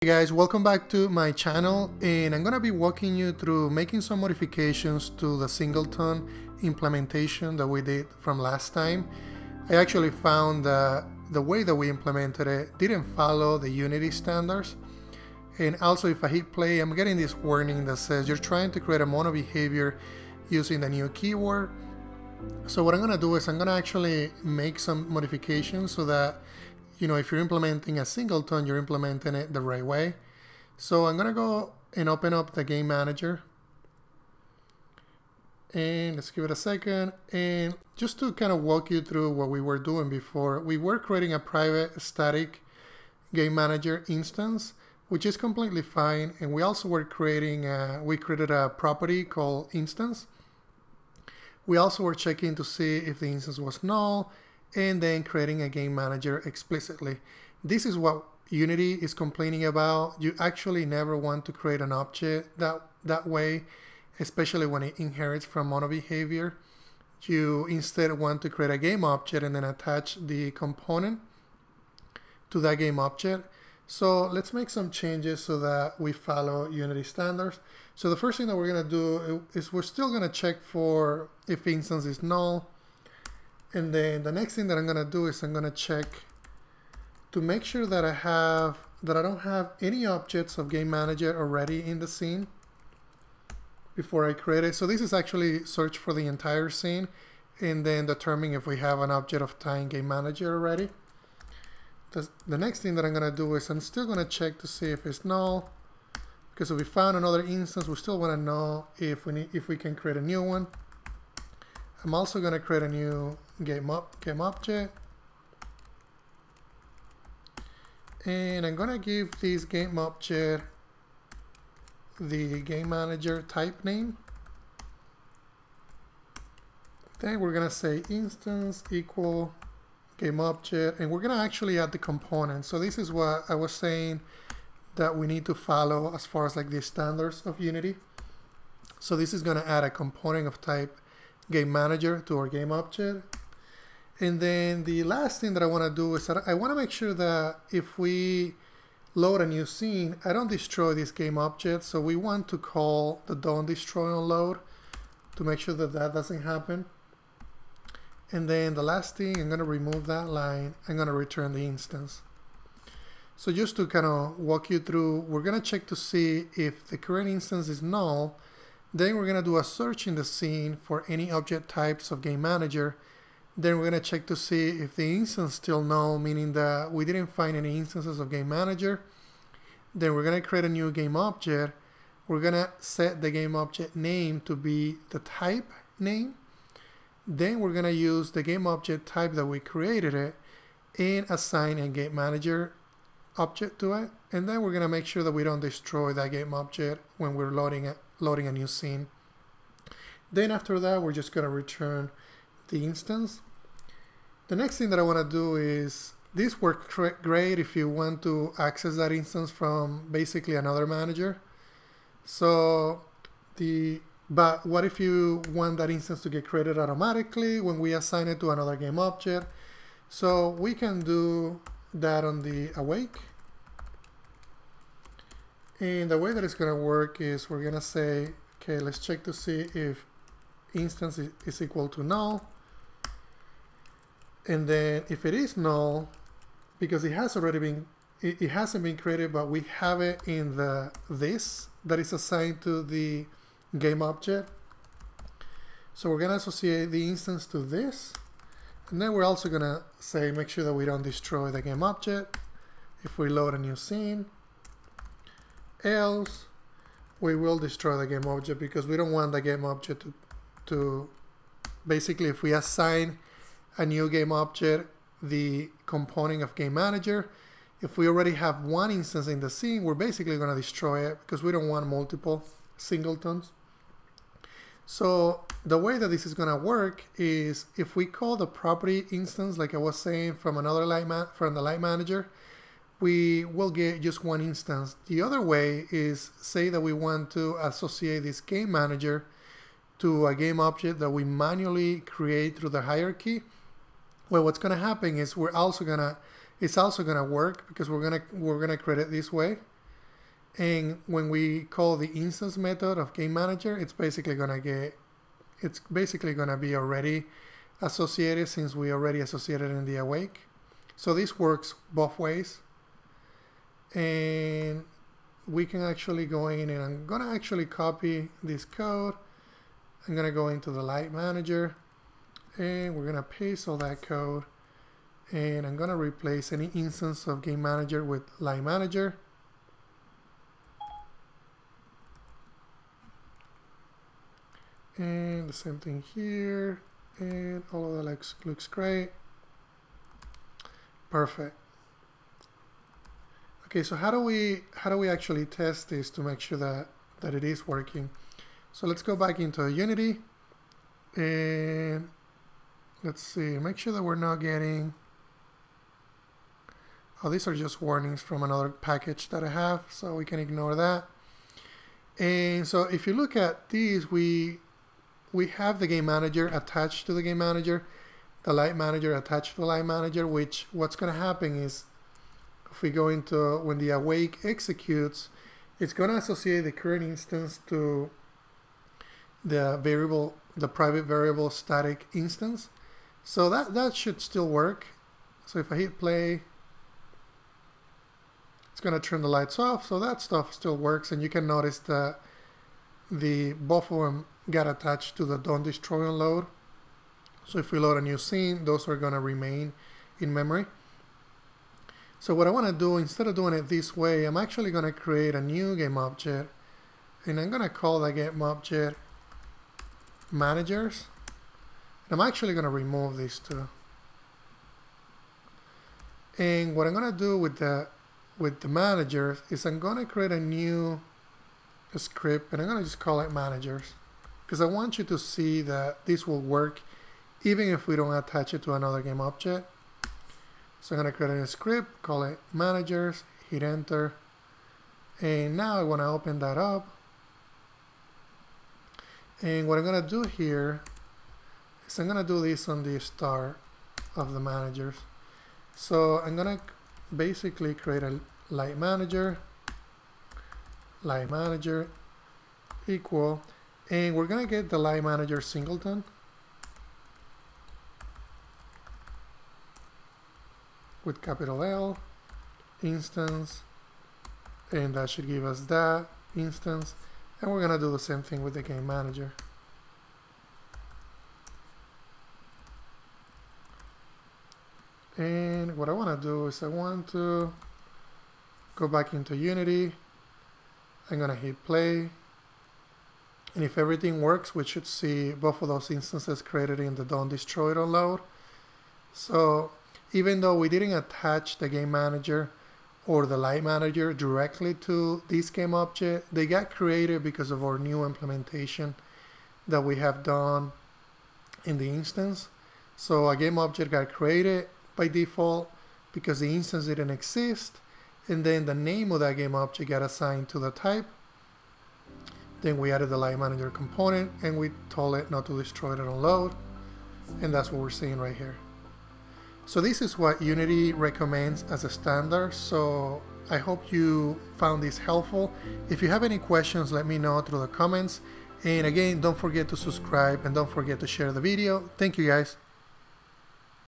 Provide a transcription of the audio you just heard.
Hey guys, welcome back to my channel and I'm gonna be walking you through making some modifications to the singleton implementation that we did from last time. I actually found that the way that we implemented it didn't follow the Unity standards and also if I hit play I'm getting this warning that says you're trying to create a mono behavior using the new keyword. So what I'm gonna do is I'm gonna actually make some modifications so that you know, if you're implementing a singleton, you're implementing it the right way. So I'm gonna go and open up the game manager. And let's give it a second. And just to kind of walk you through what we were doing before, we were creating a private static game manager instance, which is completely fine. And we also were creating, a, we created a property called instance. We also were checking to see if the instance was null and then creating a game manager explicitly. This is what Unity is complaining about. You actually never want to create an object that, that way, especially when it inherits from mono behavior. You instead want to create a game object and then attach the component to that game object. So let's make some changes so that we follow Unity standards. So the first thing that we're going to do is we're still going to check for if instance is null and then the next thing that I'm gonna do is I'm gonna check to make sure that I have that I don't have any objects of game manager already in the scene before I create it. So this is actually search for the entire scene and then determining if we have an object of time game manager already. The next thing that I'm gonna do is I'm still gonna check to see if it's null because if we found another instance, we still wanna know if we need if we can create a new one. I'm also going to create a new game up game object. And I'm to give this game object the game manager type name. Then we're to say instance equal game object and we're to actually add the component. So this is what I was saying that we need to follow as far as like the standards of Unity. So this is to add a component of type game manager to our game object. And then the last thing that I want to do is that I want to make sure that if we load a new scene, I don't destroy this game object. So we want to call the don't destroy on load to make sure that that doesn't happen. And then the last thing, I'm going to remove that line. I'm going to return the instance. So just to kind of walk you through, we're going to check to see if the current instance is null then we're going to do a search in the scene for any object types of Game Manager. Then we're going to check to see if the instance still null, meaning that we didn't find any instances of Game Manager. Then we're going to create a new game object. We're going to set the game object name to be the type name. Then we're going to use the game object type that we created it and assign a game manager object to it. And then we're going to make sure that we don't destroy that game object when we're loading it loading a new scene. Then after that, we're just going to return the instance. The next thing that I want to do is, this works great if you want to access that instance from basically another manager. So the but what if you want that instance to get created automatically when we assign it to another game object? So we can do that on the awake and the way that it's going to work is we're going to say, okay, let's check to see if instance is equal to null. And then if it is null, because it has already been, it, it hasn't been created, but we have it in the this that is assigned to the game object. So we're to associate the instance to this. And then we're also to say, make sure that we don't destroy the game object. If we load a new scene, else we will destroy the game object because we don't want the game object to, to basically if we assign a new game object the component of game manager if we already have one instance in the scene we're basically going to destroy it because we don't want multiple singletons so the way that this is going to work is if we call the property instance like I was saying from another light from the light manager we will get just one instance. The other way is say that we want to associate this game manager to a game object that we manually create through the hierarchy. Well, what's going to happen is we're also going to it's also going to work because we're going to we're going to create it this way. And when we call the instance method of game manager, it's basically gonna get, it's basically gonna be already associated since we already associated in the awake. So this works both ways. And we can actually go in and I'm gonna actually copy this code. I'm gonna go into the light manager and we're gonna paste all that code and I'm gonna replace any instance of game manager with light manager. And the same thing here and all of that looks, looks great. Perfect. Okay so how do we how do we actually test this to make sure that that it is working? So let's go back into unity and let's see make sure that we're not getting oh these are just warnings from another package that I have so we can ignore that and so if you look at these we we have the game manager attached to the game manager, the light manager attached to the light manager, which what's going to happen is if we go into when the awake executes, it's going to associate the current instance to the variable, the private variable static instance. So that, that should still work. So if I hit play, it's going to turn the lights off. So that stuff still works. And you can notice that the both of them got attached to the don't destroy on load. So if we load a new scene, those are going to remain in memory. So what I want to do, instead of doing it this way, I'm actually going to create a new game object. And I'm going to call that game object managers. I'm actually going to remove these two. And what I'm going to do with the with the managers is I'm going to create a new script and I'm going to just call it managers because I want you to see that this will work even if we don't attach it to another game object. So I'm going to create a script, call it managers, hit enter, and now I want to open that up. And what I'm going to do here is I'm going to do this on the star of the managers. So I'm going to basically create a light manager, light manager equal and we're going to get the light manager singleton. With capital L, instance, and that should give us that instance. And we're to do the same thing with the game manager. And what I want to do is I want to go back into Unity. I'm going to hit play. And if everything works, we should see both of those instances created in the don't destroy it unload. So even though we didn't attach the game manager or the light manager directly to this game object, they got created because of our new implementation that we have done in the instance. So a game object got created by default because the instance didn't exist and then the name of that game object got assigned to the type then we added the light manager component and we told it not to destroy it and unload. And that's what we're seeing right here. So this is what Unity recommends as a standard. So I hope you found this helpful. If you have any questions, let me know through the comments. And again, don't forget to subscribe and don't forget to share the video. Thank you guys.